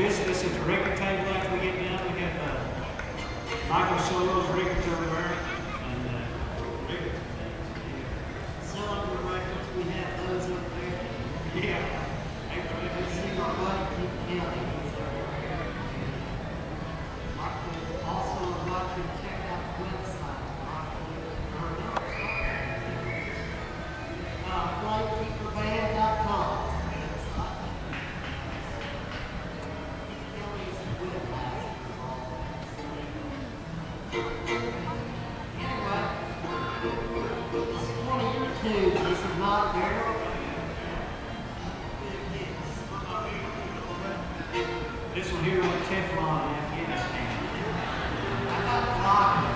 This, this is a record table like we get down. We have uh, Michael Solo's records over. And, uh, record. Solo we have those over there. Yeah. I, I, to see my buddy keep counting. huge. This is not there. This one here with Teflon in Afghanistan. I.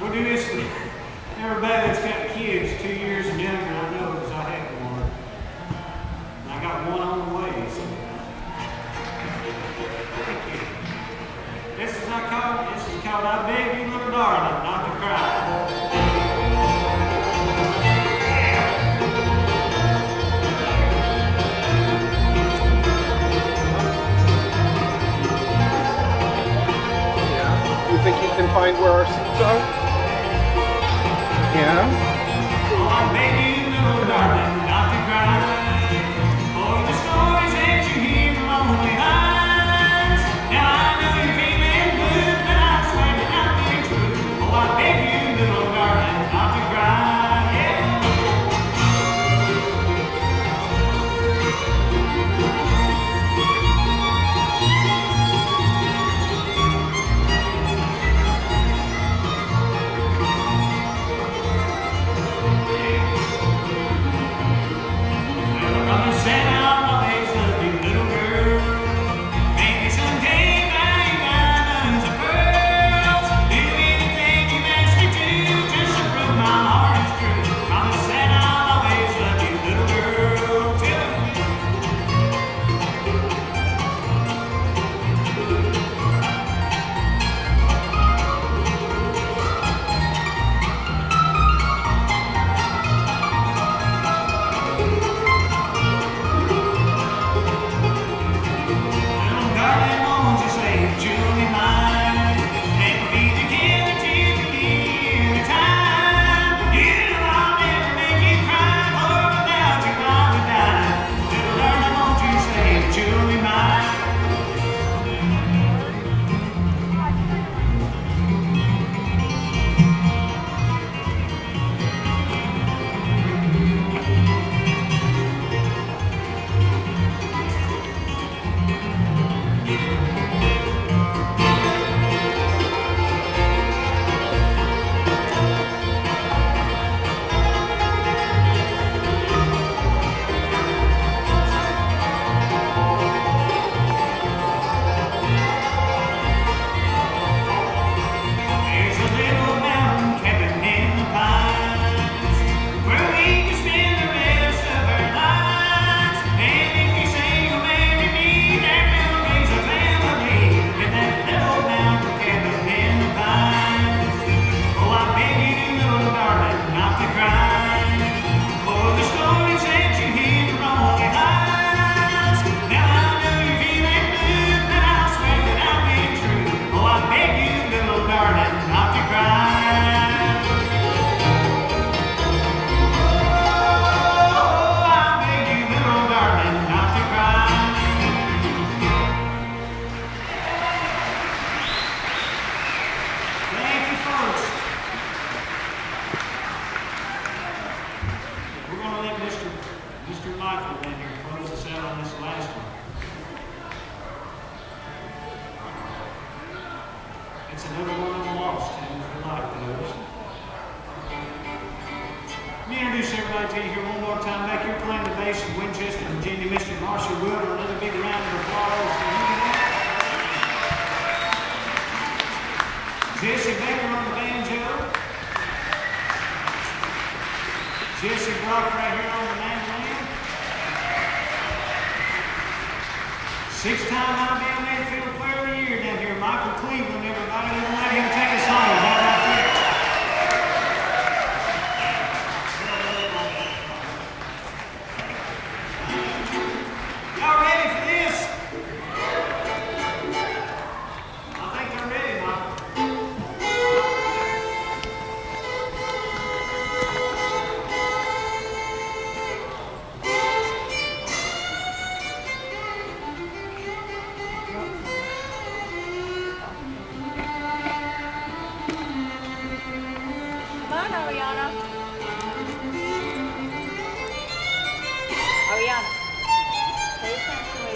We'll do this with everybody. shout out, baby, look darling, not to cry. Yeah. You think you can find where our seats are? Yeah. Foundation, Winchester, Virginia, Mr. Marshall Wilborn. Another big round of applause for you. Jesse Baker on the banjo. Jesse Brock right here on the mandolin. Six-time Thank you.